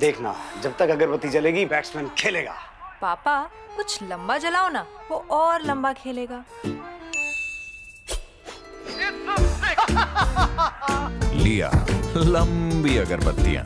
देखना जब तक अगरबत्ती जलेगी बैट्समैन खेलेगा। पापा कुछ लंबा जलाओ ना वो और लंबा खेलेगा। लिया लंबी अगरबत्तियाँ।